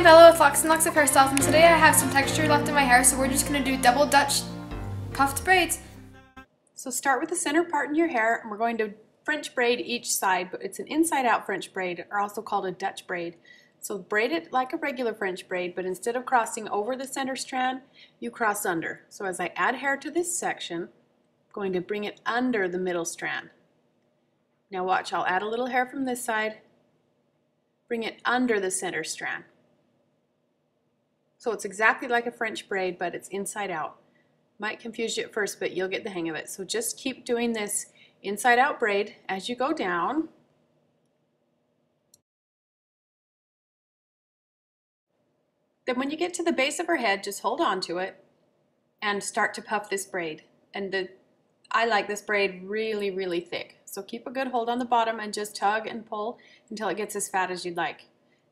I'm Bella with Locks and Locks of Hairstyles and today I have some texture left in my hair so we're just going to do double Dutch puffed braids. So start with the center part in your hair and we're going to French braid each side, but it's an inside out French braid or also called a Dutch braid. So braid it like a regular French braid, but instead of crossing over the center strand, you cross under. So as I add hair to this section, I'm going to bring it under the middle strand. Now watch, I'll add a little hair from this side, bring it under the center strand. So it's exactly like a French braid, but it's inside out. Might confuse you at first, but you'll get the hang of it. So just keep doing this inside out braid as you go down. Then when you get to the base of her head, just hold on to it and start to puff this braid. And the, I like this braid really, really thick. So keep a good hold on the bottom and just tug and pull until it gets as fat as you'd like.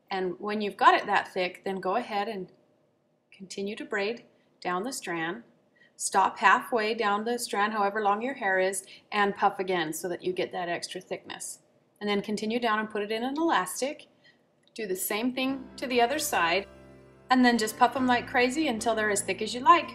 And when you've got it that thick, then go ahead and continue to braid down the strand. Stop halfway down the strand, however long your hair is, and puff again so that you get that extra thickness. And then continue down and put it in an elastic. Do the same thing to the other side, and then just puff them like crazy until they're as thick as you like.